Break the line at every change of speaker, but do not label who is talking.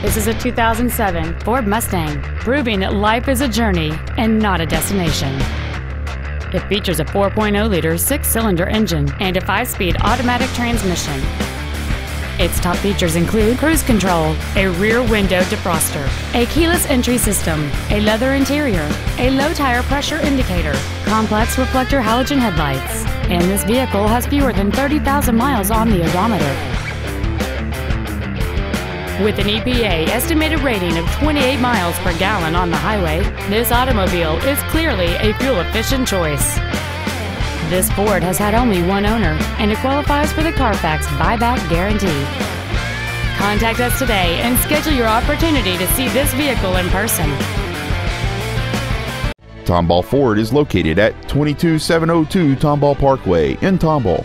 This is a 2007 Ford Mustang, proving that life is a journey and not a destination. It features a 4.0-liter six-cylinder engine and a five-speed automatic transmission. Its top features include cruise control, a rear window defroster, a keyless entry system, a leather interior, a low tire pressure indicator, complex reflector halogen headlights, and this vehicle has fewer than 30,000 miles on the odometer. With an EPA estimated rating of 28 miles per gallon on the highway, this automobile is clearly a fuel-efficient choice. This Ford has had only one owner, and it qualifies for the Carfax buyback guarantee. Contact us today and schedule your opportunity to see this vehicle in person.
Tomball Ford is located at 22702 Tomball Parkway in Tomball.